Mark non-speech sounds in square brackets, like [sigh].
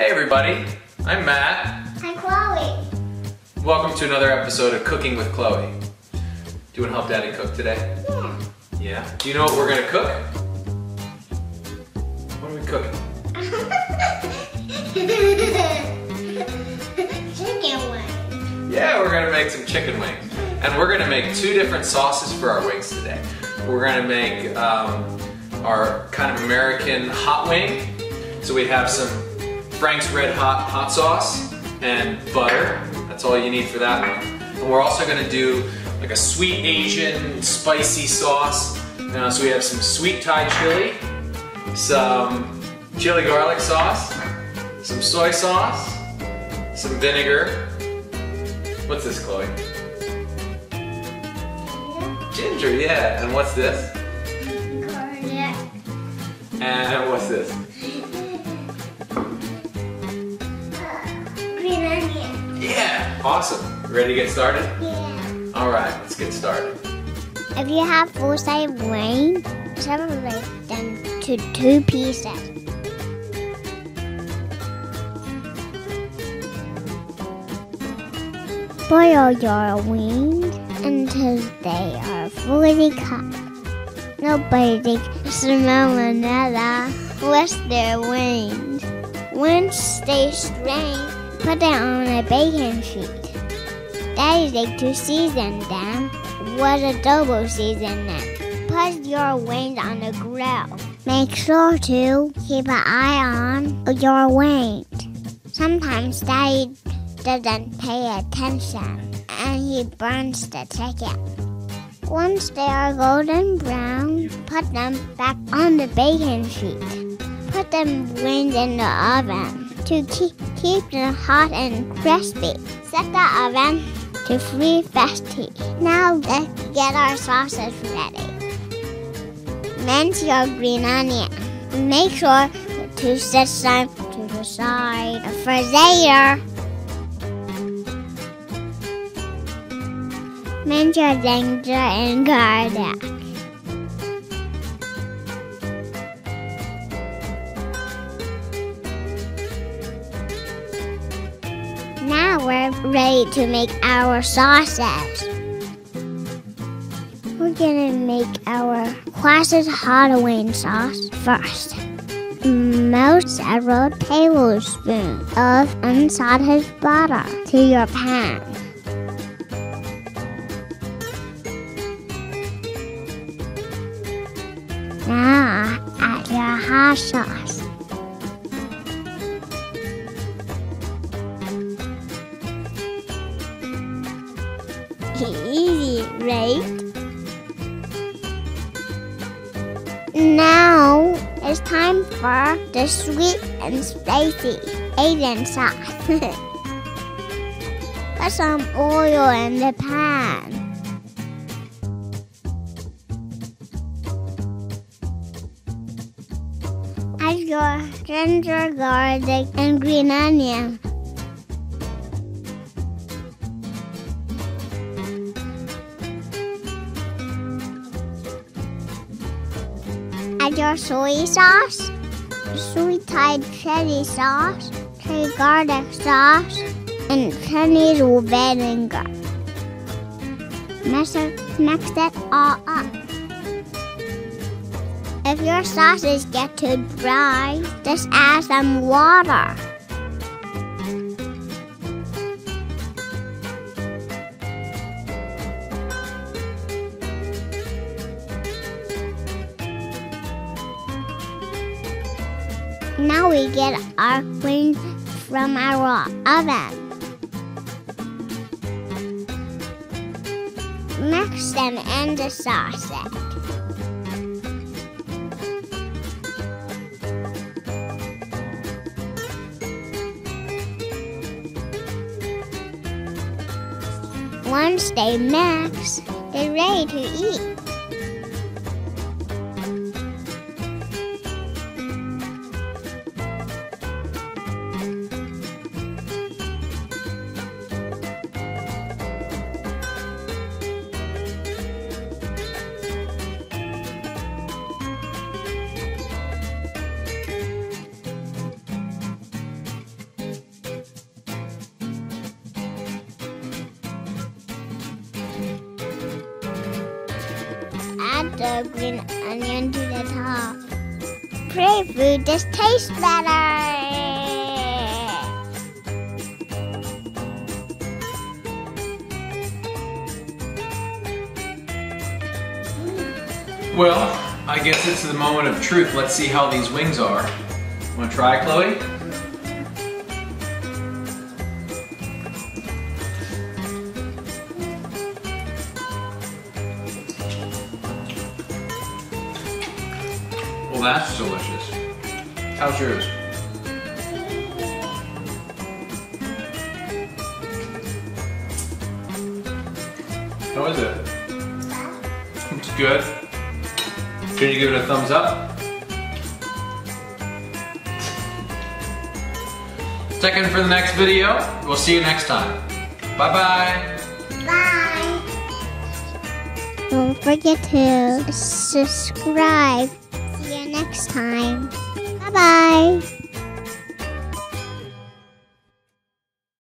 Hey everybody, I'm Matt. Hi, Chloe. Welcome to another episode of Cooking with Chloe. Do you want to help Daddy cook today? Yeah. Yeah. Do you know what we're gonna cook? What are we cooking? [laughs] Chicken wing. Yeah, we're gonna make some chicken wings. And we're gonna make two different sauces for our wings today. We're gonna make um, our kind of American hot wing. So we have some Frank's Red Hot hot sauce and butter. That's all you need for that one. And we're also gonna do like a sweet Asian spicy sauce. Uh, so we have some sweet Thai chili, some chili garlic sauce, some soy sauce, some vinegar. What's this, Chloe? Ginger, yeah. And what's this? Garlic. And what's this? Awesome. Ready to get started? Yeah. All right, let's get started. If you have full-size wing, separate them to two pieces. Boil your wings until they are fully cooked. Nobody salmonella with their wings. Once they strain, put them on a baking sheet. Daddy like to season them with adobo seasoning. Put your wings on the grill. Make sure to keep an eye on your wings. Sometimes Daddy doesn't pay attention and he burns the chicken. Once they are golden brown, put them back on the baking sheet. Put them wings in the oven to keep, keep them hot and crispy. Set the oven to 350. Now let's get our sauces ready. Mince your green onion. Make sure to set some to the side for later. Mince your ginger and garlic. Now we're ready to make our sauces. We're gonna make our classic Halloween sauce first. Melt several tablespoons of unsalted butter to your pan. Now add your hot sauce. Right? Now it's time for the sweet and spicy Asian sauce. [laughs] Put some oil in the pan. Add your ginger, garlic, and green onion. Your soy sauce, sweet Thai chili sauce, chili garlic sauce, and Chinese vinegar. Mix it, mix it all up. If your sauces get too dry, just add some water. Now we get our wings from our oven. Mix them in the sausage. Once they mix, they're ready to eat. Add the green onion to the top. Pray food just tastes better. Well, I guess it's the moment of truth. Let's see how these wings are. Want to try, Chloe? Well, that's delicious. How's yours? How is it? It's good. Can you give it a thumbs up? Check in for the next video. We'll see you next time. Bye-bye. Bye. Don't forget to subscribe. Next time. Bye bye.